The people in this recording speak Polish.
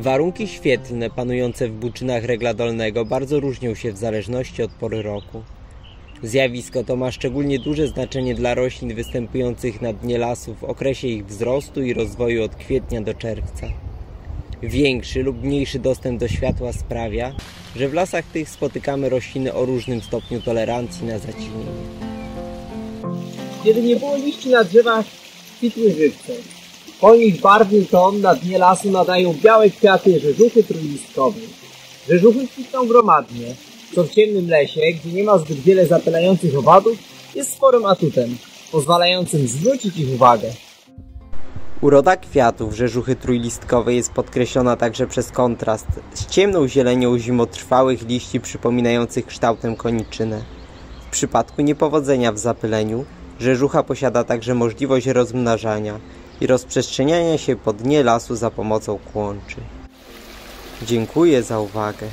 Warunki świetlne panujące w buczynach regla dolnego bardzo różnią się w zależności od pory roku. Zjawisko to ma szczególnie duże znaczenie dla roślin występujących na dnie lasu w okresie ich wzrostu i rozwoju od kwietnia do czerwca. Większy lub mniejszy dostęp do światła sprawia, że w lasach tych spotykamy rośliny o różnym stopniu tolerancji na zacienienie. Kiedy nie było liści na drzewach, kwitły żywce. Po nich barwny ton na dnie lasu nadają białe kwiaty rzeżuchy trójlistkowej. Rzeżuchy kwitną gromadnie, co w ciemnym lesie, gdzie nie ma zbyt wiele zapylających owadów, jest sporym atutem, pozwalającym zwrócić ich uwagę. Uroda kwiatów rzeżuchy trójlistkowej jest podkreślona także przez kontrast z ciemną zielenią zimotrwałych liści przypominających kształtem koniczynę. W przypadku niepowodzenia w zapyleniu rzeżucha posiada także możliwość rozmnażania i rozprzestrzeniania się po dnie lasu za pomocą kłączy. Dziękuję za uwagę.